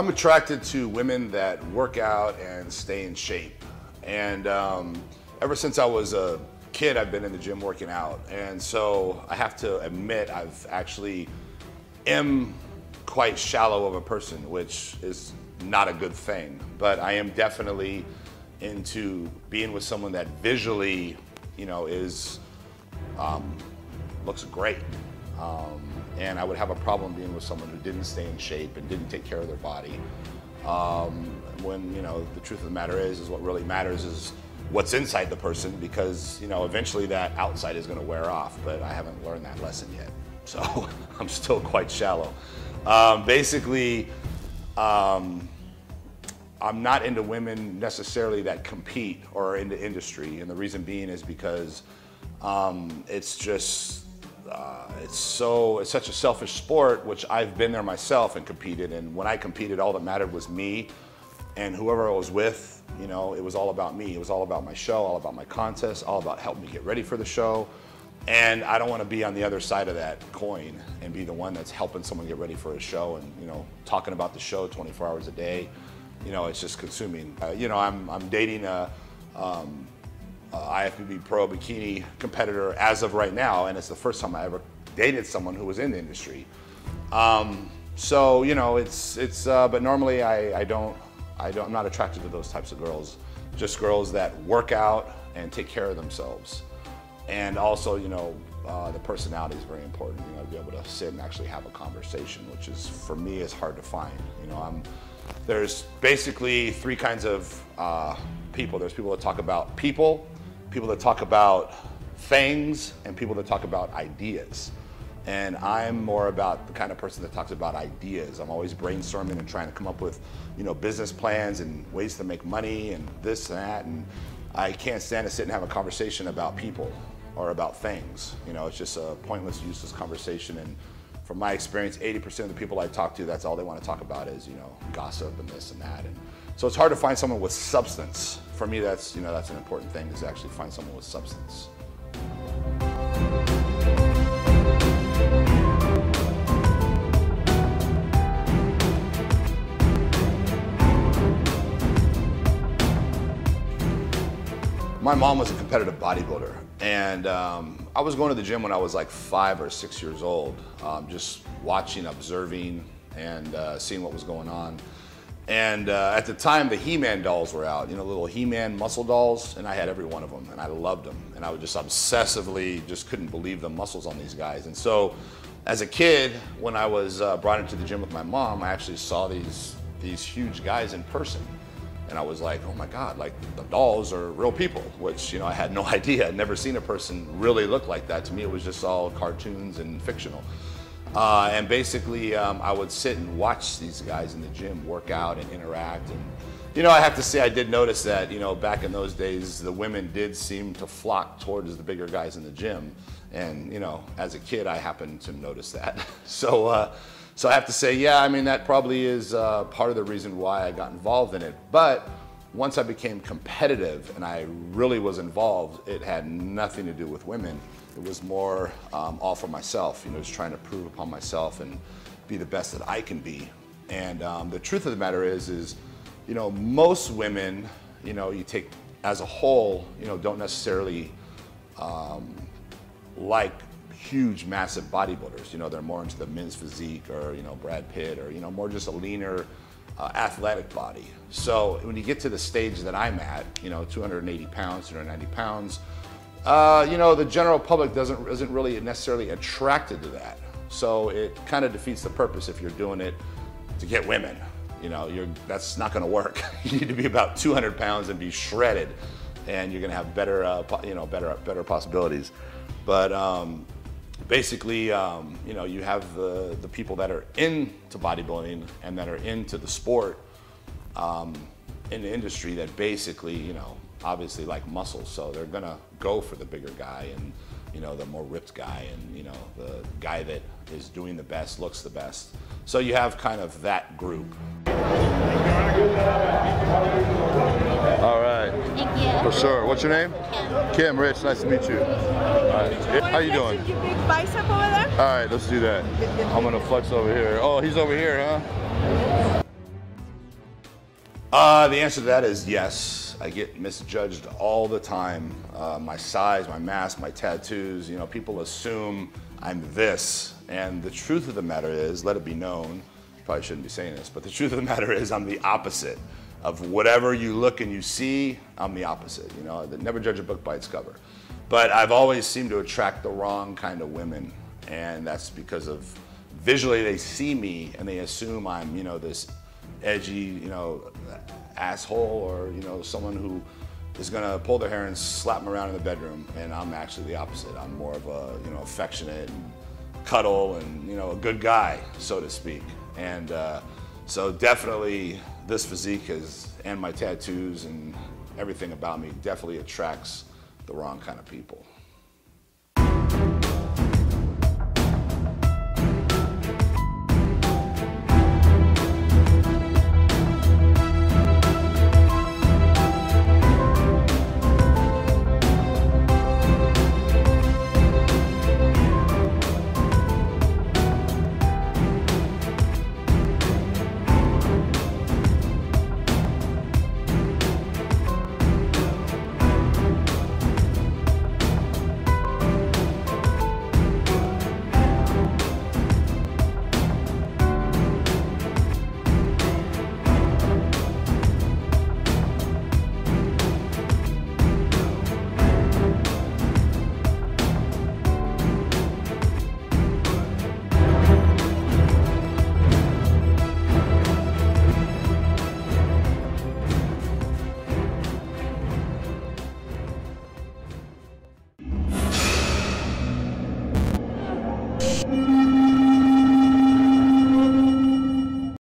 I'm attracted to women that work out and stay in shape. And um, ever since I was a kid, I've been in the gym working out. And so I have to admit, I've actually am quite shallow of a person, which is not a good thing. But I am definitely into being with someone that visually, you know, is um, looks great. Um, and I would have a problem being with someone who didn't stay in shape and didn't take care of their body. Um, when you know the truth of the matter is, is what really matters is what's inside the person because you know eventually that outside is going to wear off. But I haven't learned that lesson yet, so I'm still quite shallow. Um, basically, um, I'm not into women necessarily that compete or into industry, and the reason being is because um, it's just uh, it's so it's such a selfish sport, which I've been there myself and competed. And when I competed, all that mattered was me and whoever I was with. You know, it was all about me. It was all about my show, all about my contest, all about helping me get ready for the show. And I don't want to be on the other side of that coin and be the one that's helping someone get ready for a show and you know talking about the show 24 hours a day. You know, it's just consuming. Uh, you know, I'm I'm dating a. Um, IFBB Pro Bikini competitor as of right now, and it's the first time I ever dated someone who was in the industry. Um, so you know, it's it's. Uh, but normally, I, I don't I don't I'm not attracted to those types of girls. Just girls that work out and take care of themselves, and also you know. Uh, the personality is very important. You know, to be able to sit and actually have a conversation, which is for me is hard to find. You know, I'm there's basically three kinds of uh, people. There's people that talk about people, people that talk about things and people that talk about ideas. And I'm more about the kind of person that talks about ideas. I'm always brainstorming and trying to come up with, you know, business plans and ways to make money and this and that. And I can't stand to sit and have a conversation about people or about things. You know, it's just a pointless, useless conversation. And from my experience, 80% of the people I talk to, that's all they want to talk about is, you know, gossip and this and that. And so it's hard to find someone with substance. For me, that's, you know, that's an important thing is actually find someone with substance. My mom was a competitive bodybuilder, and um, I was going to the gym when I was like five or six years old, um, just watching, observing, and uh, seeing what was going on. And uh, at the time, the He-Man dolls were out, you know, little He-Man muscle dolls, and I had every one of them, and I loved them. And I was just obsessively, just couldn't believe the muscles on these guys. And so, as a kid, when I was uh, brought into the gym with my mom, I actually saw these these huge guys in person. And I was like, oh my God, like the dolls are real people, which, you know, I had no idea. I'd never seen a person really look like that. To me, it was just all cartoons and fictional. Uh, and basically, um, I would sit and watch these guys in the gym work out and interact. And, you know, I have to say, I did notice that, you know, back in those days, the women did seem to flock towards the bigger guys in the gym. And, you know, as a kid, I happened to notice that. so, uh, so I have to say, yeah, I mean, that probably is uh, part of the reason why I got involved in it. But once I became competitive and I really was involved, it had nothing to do with women. It was more um, all for myself, you know, just trying to prove upon myself and be the best that I can be. And um, the truth of the matter is, is, you know, most women, you know, you take as a whole, you know, don't necessarily um, like huge, massive bodybuilders. You know, they're more into the men's physique or, you know, Brad Pitt or, you know, more just a leaner, uh, athletic body. So when you get to the stage that I'm at, you know, 280 pounds, 290 pounds, uh, you know, the general public doesn't isn't really necessarily attracted to that. So it kind of defeats the purpose if you're doing it to get women. You know, you're that's not going to work. you need to be about 200 pounds and be shredded, and you're going to have better, uh, you know, better better possibilities. But um, basically, um, you know, you have the the people that are into bodybuilding and that are into the sport um, in the industry that basically, you know, obviously like muscles, so they're gonna go for the bigger guy and you know the more ripped guy and you know the guy that is doing the best, looks the best. So you have kind of that group. For sure. What's your name? Kim. Kim, Rich. Nice to meet you. All right. How you doing? Big bicep over there? All right, let's do that. I'm gonna flex over here. Oh, he's over here, huh? Uh, the answer to that is yes. I get misjudged all the time. Uh, my size, my mass, my tattoos. You know, people assume I'm this, and the truth of the matter is, let it be known. Probably shouldn't be saying this, but the truth of the matter is, I'm the opposite of whatever you look and you see. I'm the opposite. You know, never judge a book by its cover. But I've always seemed to attract the wrong kind of women, and that's because of visually they see me and they assume I'm, you know, this edgy, you know, asshole or, you know, someone who is gonna pull their hair and slap them around in the bedroom. And I'm actually the opposite. I'm more of a, you know, affectionate and cuddle and, you know, a good guy, so to speak. And uh, so definitely this physique is, and my tattoos and everything about me definitely attracts the wrong kind of people.